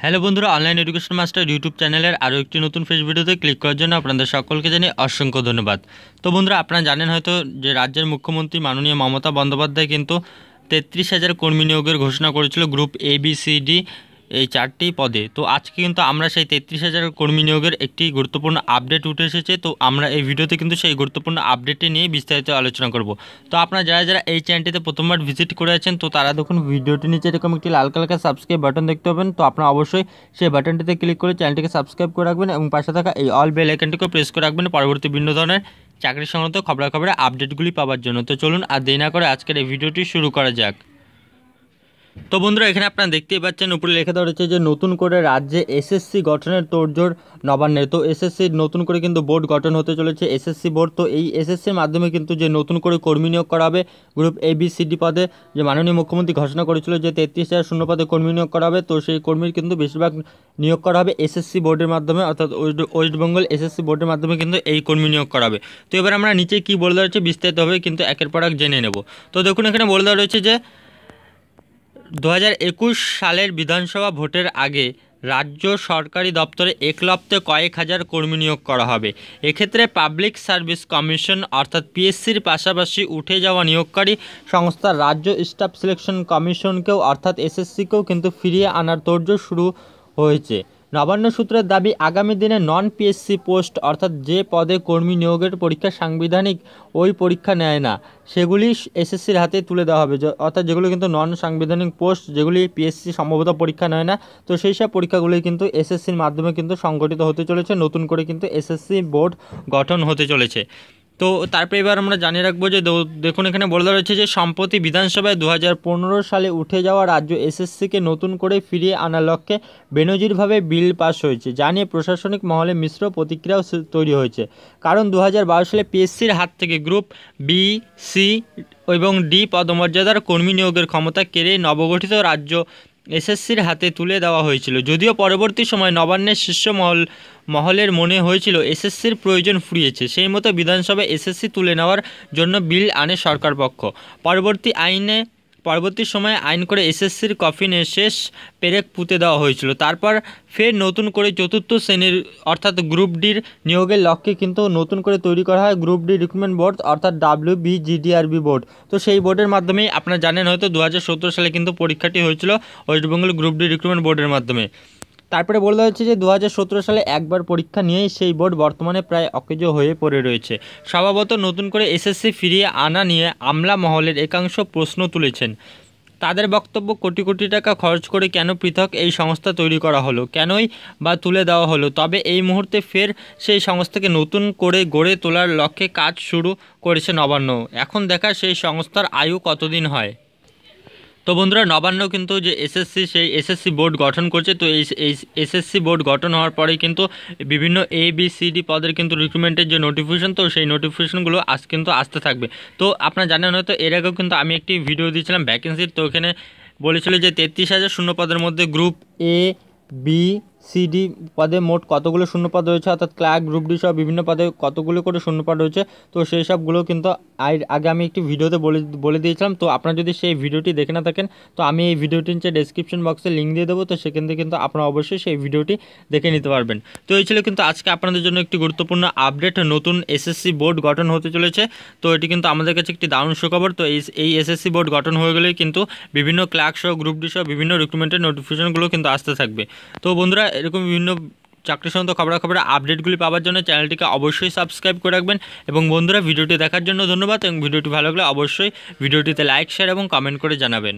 Hello বন্ধুরা online education master YouTube চ্যানেলের আরও একটি নতুন ফেস ভিডিওতে ক্লিক করার জন্য আপনাদের সকলকে জানিয়ে অসংখ্য ধন্যবাদ। তো বন্ধুরা, আপনারা জানেন হয়তো যে রাজ্যের মুখ্যমন্ত্রী মাননীয় মমতা বন্দ্যোপাধ্যায় কিন্তু তেত্রিশ হাজার কর্মী নিয়োগের ঘোষণা করেছিল group A B C D এই চারটি পদে। তো আজকে কিন্তু আমরা সেই তেত্রিশ হাজার কর্মী নিয়োগের একটি গুরুত্বপূর্ণ আপডেট উঠে এসেছে। তো আমরা এই ভিডিওতে কিন্তু সেই গুরুত্বপূর্ণ আপডেটটি নিয়ে বিস্তারিত আলোচনা করব। তো আপনারা যারা যারা এই চ্যানেলটিতে প্রথমবার ভিজিট করে আছেন, তো তারা দেখুন ভিডিওটি নিচে এরকম একটি লাল কালার সাবস্ক্রাইব বাটন দেখতে পাবেন। তো আপনারা অবশ্যই সেই বাটনটিতে ক্লিক করে চ্যানেলটিকে সাবস্ক্রাইব করে রাখবেন এবং পাশে থাকা এই অল বেল আইকনটিকে প্রেস করে রাখবেন পরবর্তী বিভিন্ন ধরনের চাকরি সংক্রান্ত খবরাখবরের আপডেটগুলি পাওয়ার জন্য। তো চলুন আর দেরি না করে আজকের এই ভিডিওটি শুরু করা যাক। তো বন্ধুরা, এখানে আপনারা দেখতেই পাচ্ছেন, উপরে লেখা দেওয়া রয়েছে যে নতুন করে রাজ্যে এসএসসি গঠনের তোড়জোড় নবান্নের। তো এসএসসি নতুন করে কিন্তু বোর্ড গঠন হতে চলেছে, এসএসসি বোর্ড। তো এই এসএসসির মাধ্যমে কিন্তু যে নতুন করে কর্মী নিয়োগ করা হবে, group A B C D পদে যে মাননীয় মুখ্যমন্ত্রী ঘোষণা করেছিল যে তেত্রিশ হাজার শূন্য পদে কর্মী নিয়োগ করা হবে, তো সেই কর্মীর কিন্তু বেশিরভাগ নিয়োগ করা হবে এসএসসি বোর্ডের মাধ্যমে, অর্থাৎ ওয়েস্ট বেঙ্গল এসএসসি বোর্ডের মাধ্যমে কিন্তু এই কর্মী নিয়োগ করা হবে। তো এবার আমরা নিচে কী বলে দেওয়া রয়েছে বিস্তারিতভাবে কিন্তু একের পর এক জেনে নেব। তো দেখুন, এখানে বলে দেওয়া রয়েছে যে দু হাজার একুশ সালের বিধানসভা ভোটের আগে রাজ্য সরকারি দপ্তরে একলপ্তে কয়েক হাজার কর্মী নিয়োগ করা হবে। এক্ষেত্রে পাবলিক সার্ভিস কমিশন অর্থাৎ পিএসসির পাশাপাশি উঠে যাওয়া নিয়োগকারী সংস্থা রাজ্য স্টাফ সিলেকশন কমিশনকেও অর্থাৎ এসএসসিকেও কিন্তু ফিরিয়ে আনার তোর্য শুরু হয়েছে। নবান্ন সূত্রের দাবি, আগামী দিনে নন পিএসসি পোস্ট অর্থাৎ যে পদে কর্মী নিয়োগের পরীক্ষা সাংবিধানিক, ওই পরীক্ষা নেয় না। সেগুলি এসএসসির হাতে তুলে দেওয়া হবে। অর্থাৎ যেগুলো কিন্তু নন সাংবিধানিক পোস্ট যেগুলি পিএসসি সম্ভবত পরীক্ষা নেয় না, তো সেই সব পরীক্ষাগুলি কিন্তু এসএসসির মাধ্যমে কিন্তু সংগঠিত হতে চলেছে। নতুন করে কিন্তু এসএসসি বোর্ড গঠন হতে চলেছে। তো তারপরে এবার আমরা জানিয়ে রাখব যে দেখুন, এখানে বলে রয়েছে যে সম্প্রতি বিধানসভায় দু হাজার পনেরো সালে উঠে যাওয়া রাজ্য এসএসসিকে নতুন করে ফিরিয়ে আনার লক্ষ্যে বেনজিরভাবে বিল পাস হয়েছে, যা নিয়ে প্রশাসনিক মহলে মিশ্র প্রতিক্রিয়াও তৈরি হয়েছে। কারণ দু হাজার বারো সালে পিএসসির হাত থেকে গ্রুপ বি, সি এবং ডি পদমর্যাদার কর্মী নিয়োগের ক্ষমতা কেড়ে নবগঠিত রাজ্য এসএসসির হাতে তুলে দেওয়া হয়েছিল। যদিও পরবর্তী সময়ে নবান্নের শীর্ষ মহল, মহলের মনে হয়েছিল এসএসসির প্রয়োজন ফুরিয়েছে, সেই মতো বিধানসভায় এসএসসি তুলে নেওয়ার জন্য বিল আনে সরকার পক্ষ। পরবর্তী আইনে পরবর্তী সময়ে আইন করে এসএসসির কফিনে শেষ পেরেক পুঁতে দেওয়া হয়েছিল। তারপর ফের নতুন করে চতুর্থ শ্রেণির অর্থাৎ গ্রুপ ডির নিয়োগের লক্ষ্যে কিন্তু নতুন করে তৈরি করা হয় গ্রুপ ডি রিক্রুটমেন্ট বোর্ড অর্থাৎ ডাব্লিউ বিজিডিআরবি বোর্ড তো সেই বোর্ডের মাধ্যমেই আপনারা জানেন হয়তো দু হাজার সতেরো সালে কিন্তু পরীক্ষাটি হয়েছিল ওয়েস্টবেঙ্গল গ্রুপ ডি রিক্রুটমেন্ট বোর্ডের মাধ্যমে। তারপরে বলা হয়েছে যে দু হাজার সতেরো সালে একবার পরীক্ষা নিয়েই সেই বোর্ড বর্তমানে প্রায় অকেজ হয়ে পড়ে রয়েছে। স্বভাবত নতুন করে এসএসসি ফিরিয়ে আনা নিয়ে আমলা মহলের একাংশ প্রশ্ন তুলেছেন। তাদের বক্তব্য কোটি কোটি টাকা খরচ করে কেন পৃথক এই সংস্থা তৈরি করা হলো, কেনই বা তুলে দেওয়া হলো? তবে এই মুহূর্তে ফের সেই সংস্থাকে নতুন করে গড়ে তোলার লক্ষ্যে কাজ শুরু করেছে নবান্ন। এখন দেখা সেই সংস্থার আয়ু কতদিন হয়? তো বন্ধুরা, নবান্ন কিন্তু যে এসএসসি সেই এসএসসি বোর্ড গঠন করছে। তো এই এসএসসি বোর্ড গঠন হওয়ার পরে কিন্তু বিভিন্ন এ বি সি ডি পদের কিন্তু রিক্রুটমেন্টের যে নোটিফিকেশন তো সেই নোটিফিকেশনগুলো আজ কিন্তু আসতে থাকবে। তো আপনারা জানেন হয়তো, এর আগেও কিন্তু আমি একটি ভিডিও দিয়েছিলাম ভ্যাকেন্সির তো ওখানে বলেছিল যে তেত্রিশ হাজার শূন্য পদের মধ্যে গ্রুপ এ বি সিডি পদে মোট কতগুলো শূন্যপদ রয়েছে? অর্থাৎ ক্লার্ক, গ্রুপ ডি সহ বিভিন্ন পদে কতগুলো করে শূন্যপদ রয়েছে? তো সেই সবগুলো কিন্তু আগে আমি একটি ভিডিওতে বলে বলে দিয়েছিলাম। তো আপনারা যদি সেই ভিডিওটি দেখে না থাকেন, তো আমি এই ভিডিওটির নিচে ডেসক্রিপশন বক্সে লিঙ্ক দিয়ে দেবো। তো সেখান থেকে কিন্তু আপনারা অবশ্যই সেই ভিডিওটি দেখে নিতে পারবেন। তো এই ছিল কিন্তু আজকে আপনাদের জন্য একটি গুরুত্বপূর্ণ আপডেট নতুন এসএসসি বোর্ড গঠন হতে চলেছে। তো এটি কিন্তু আমাদের কাছে একটি দারুণ সুখবর। তো এই এসএসসি বোর্ড গঠন হয়ে গেলেই কিন্তু বিভিন্ন ক্লার্ক সহ, গ্রুপ ডি সহ বিভিন্ন রিক্রুটমেন্টের নোটিফিকেশনগুলো কিন্তু আসতে থাকবে। তো বন্ধুরা এরকম বিভিন্ন চাকরি সংক্রান্ত খবরাখবরের আপডেটগুলি পাওয়ার জন্য চ্যানেলটিকে অবশ্যই সাবস্ক্রাইব করে রাখবেন। এবং বন্ধুরা, ভিডিওটি দেখার জন্য ধন্যবাদ এবং ভিডিওটি ভালো লাগলে অবশ্যই ভিডিওটিতে লাইক, শেয়ার এবং কমেন্ট করে জানাবেন।